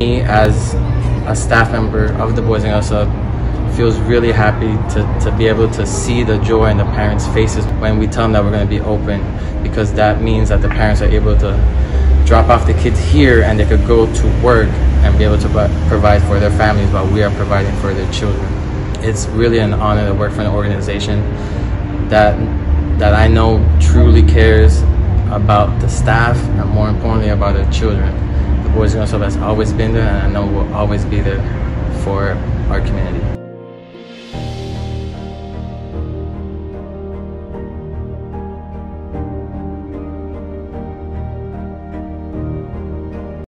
Me as a staff member of the Boys and Girls Club feels really happy to, to be able to see the joy in the parents' faces when we tell them that we're going to be open because that means that the parents are able to drop off the kids here and they could go to work and be able to provide for their families while we are providing for their children. It's really an honor to work for an organization that that I know truly cares about the staff and more importantly about their children. The Boys and Girls Club has always been there and I know will always be there for our community.